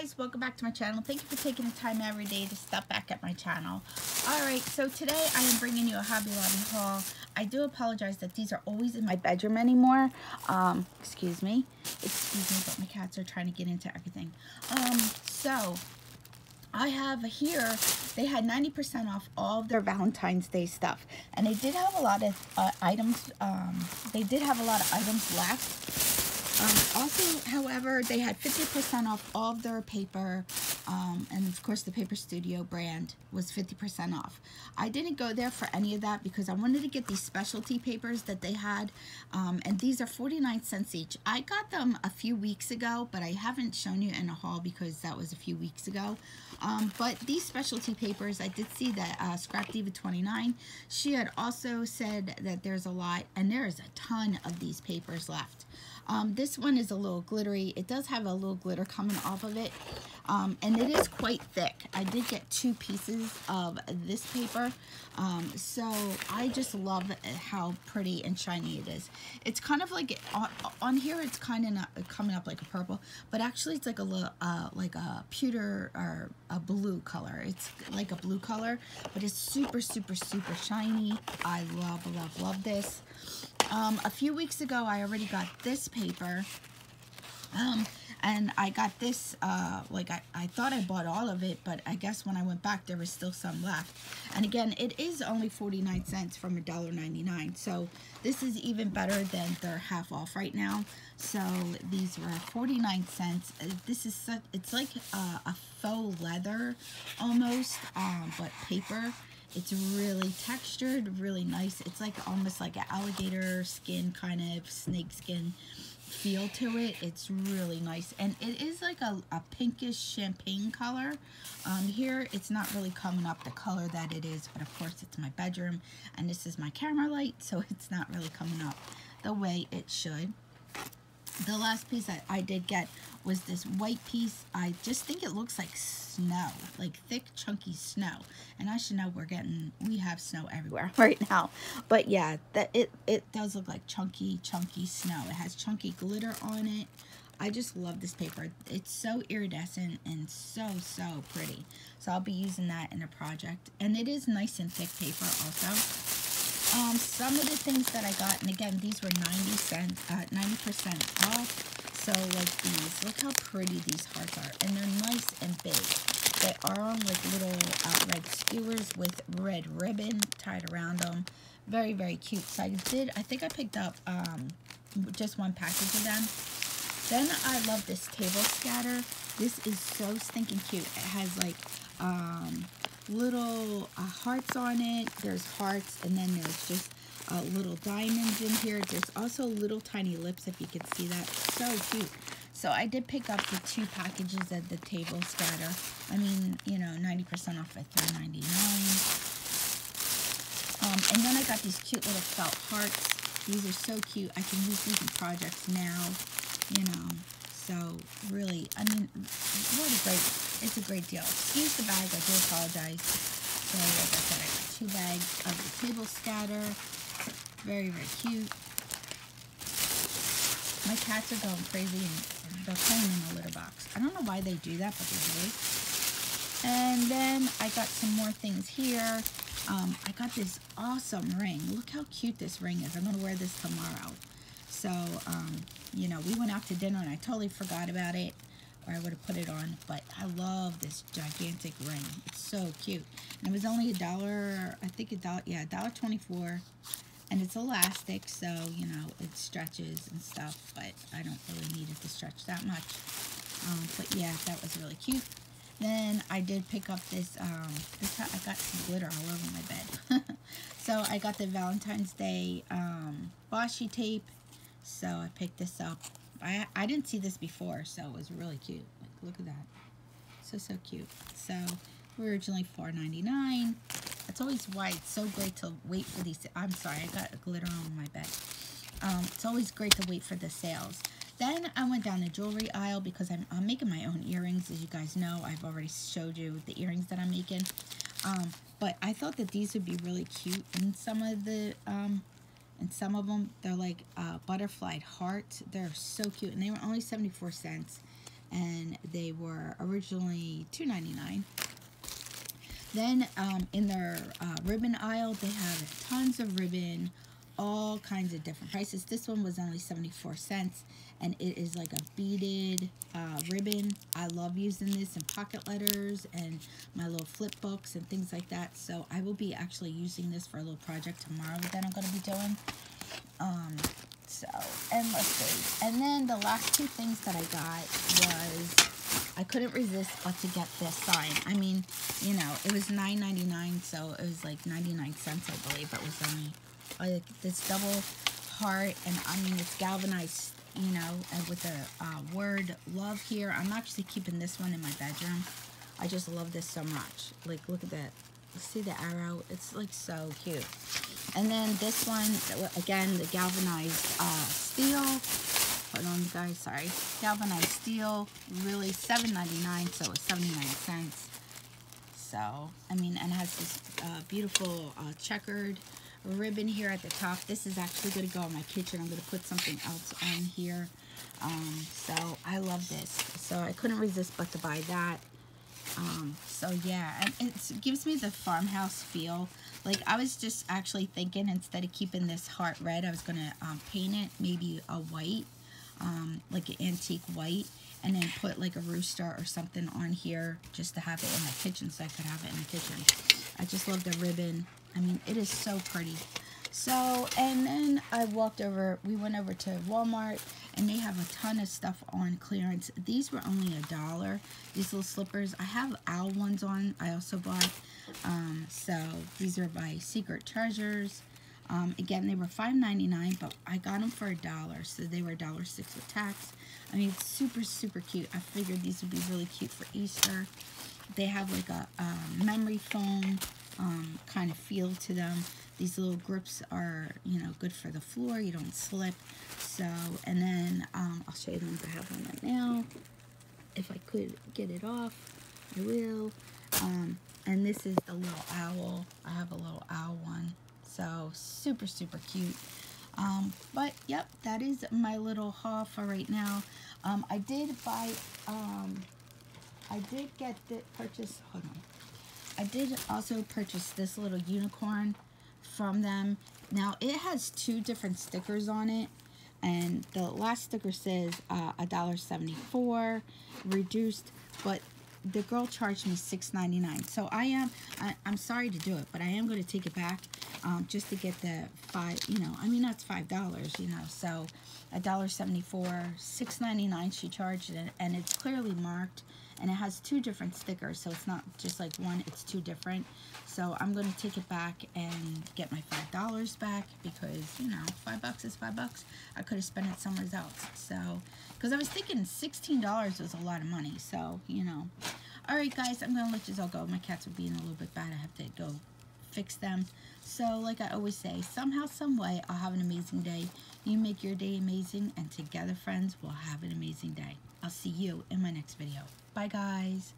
guys, welcome back to my channel. Thank you for taking the time every day to stop back at my channel. Alright, so today I am bringing you a Hobby Lobby haul. I do apologize that these are always in my bedroom anymore. Um, excuse me. Excuse me, but my cats are trying to get into everything. Um, so, I have here, they had 90% off all of their Valentine's Day stuff. And they did have a lot of uh, items, um, they did have a lot of items left. Um, also, however, they had 50% off all of their paper, um, and of course the Paper Studio brand was 50% off. I didn't go there for any of that because I wanted to get these specialty papers that they had, um, and these are 49 cents each. I got them a few weeks ago, but I haven't shown you in a haul because that was a few weeks ago. Um, but these specialty papers, I did see that uh, Scrap Diva 29, she had also said that there's a lot, and there is a ton of these papers left. Um, this one is a little glittery. It does have a little glitter coming off of it. Um, and it is quite thick. I did get two pieces of this paper. Um, so I just love how pretty and shiny it is. It's kind of like, on, on here it's kind of not coming up like a purple, but actually it's like a little, uh, like a pewter or a blue color. It's like a blue color, but it's super, super, super shiny. I love, love, love this. Um, a few weeks ago, I already got this paper. Um, and I got this, uh, like I, I thought I bought all of it, but I guess when I went back, there was still some left. And again, it is only 49 cents from $1.99. So this is even better than their half off right now. So these were 49 cents. Uh, this is, such, it's like a, a faux leather almost, um, but paper. It's really textured, really nice. It's like almost like an alligator skin kind of snake skin feel to it. It's really nice. And it is like a, a pinkish champagne color. Um, here, it's not really coming up the color that it is, but of course it's my bedroom. And this is my camera light, so it's not really coming up the way it should the last piece that I did get was this white piece. I just think it looks like snow, like thick, chunky snow. And I should know we're getting, we have snow everywhere right now. But yeah, that it, it does look like chunky, chunky snow. It has chunky glitter on it. I just love this paper. It's so iridescent and so, so pretty. So I'll be using that in a project. And it is nice and thick paper also. Um, some of the things that I got, and again, these were 90 cents, uh, 90% off. So like these, look how pretty these hearts are. And they're nice and big. They are on like little uh, red skewers with red ribbon tied around them. Very, very cute. So I did, I think I picked up um, just one package of them. Then I love this table scatter. This is so stinking cute. It has like um, little uh, hearts on it. There's hearts and then there's just uh, little diamonds in here. There's also little tiny lips if you can see that. So cute. So I did pick up the two packages at the table scatter. I mean, you know, 90% off at $3.99. Um, and then I got these cute little felt hearts. These are so cute. I can use these in projects now, you know. Really, I mean, what a great, it's a great deal. Excuse the bag, I do apologize. So like I said, I got two bags of the table scatter. Very, very cute. My cats are going crazy and they're playing in the litter box. I don't know why they do that, but they do. And then I got some more things here. Um, I got this awesome ring. Look how cute this ring is. I'm going to wear this tomorrow. So, um, you know, we went out to dinner and I totally forgot about it or I would have put it on. But I love this gigantic ring. It's so cute. And it was only a dollar, I think a dollar, yeah, a dollar 24 and it's elastic so you know it stretches and stuff but I don't really need it to stretch that much um, but yeah that was really cute then I did pick up this um, this I got some glitter all over my bed so I got the Valentine's Day um, washi tape so I picked this up. I, I didn't see this before, so it was really cute. Like, look at that. So, so cute. So, originally $4.99. That's always why it's so great to wait for these. I'm sorry, I got a glitter on my bed. Um, it's always great to wait for the sales. Then I went down the jewelry aisle because I'm, I'm, making my own earrings. As you guys know, I've already showed you the earrings that I'm making. Um, but I thought that these would be really cute in some of the um, and some of them they're like uh, butterfly hearts they're so cute. And they were only 74 cents. And they were originally $2.99. Then um, in their uh, ribbon aisle, they have tons of ribbon, all kinds of different prices. This one was only 74 cents, and it is like a beaded uh, ribbon. I love using this in pocket letters and my little flip books and things like that. So I will be actually using this for a little project tomorrow that I'm going to be doing. Um, so, and let's see. And then the last two things that I got was I couldn't resist but to get this sign. I mean, you know, it was $9.99, so it was like 99 cents, I believe. It was only like this double heart, and I mean, it's galvanized, you know, and with the uh, word love here. I'm actually keeping this one in my bedroom. I just love this so much. Like, look at that. See the arrow? It's like so cute. And then this one, again, the galvanized uh, steel Hold on, guys. Sorry. Galvanized steel. Really, $7.99, so it's 79 cents. So, I mean, and has this uh, beautiful uh, checkered ribbon here at the top. This is actually going to go in my kitchen. I'm going to put something else on here. Um, so, I love this. So, I couldn't resist but to buy that. Um, so, yeah. It gives me the farmhouse feel. Like, I was just actually thinking instead of keeping this heart red, I was going to um, paint it maybe a white um, like an antique white and then put like a rooster or something on here just to have it in my kitchen so I could have it in the kitchen. I just love the ribbon. I mean, it is so pretty. So, and then I walked over, we went over to Walmart, and they have a ton of stuff on clearance. These were only a dollar, these little slippers. I have owl ones on, I also bought. Um, so, these are by Secret Treasures. Um, again, they were $5.99, but I got them for a dollar, so they were $1.06 with tax. I mean, super, super cute. I figured these would be really cute for Easter. They have like a, a memory foam um, kind of feel to them. These little grips are, you know, good for the floor. You don't slip. So, and then um, I'll show you the ones I have on right now. If I could get it off, I will. Um, and this is the little owl. I have a little owl one. So super, super cute. Um, but yep, that is my little haul for right now. Um, I did buy, um, I did get the purchase, hold on. I did also purchase this little unicorn from them. Now it has two different stickers on it. And the last sticker says uh, $1.74 reduced, but the girl charged me $6.99. So I am, I, am sorry to do it, but I am going to take it back um, just to get the five, you know, I mean, that's $5, you know, so $1.74, $6.99 she charged it, and it's clearly marked, and it has two different stickers, so it's not just like one, it's two different. So I'm going to take it back and get my $5 back because, you know, 5 bucks is 5 bucks. I could have spent it somewhere else. So, because I was thinking $16 was a lot of money, so, you know. Alright guys, I'm going to let you all go. My cats are being a little bit bad. I have to go fix them. So, like I always say, somehow, some way, I'll have an amazing day. You make your day amazing, and together, friends, we'll have an amazing day. I'll see you in my next video. Bye, guys.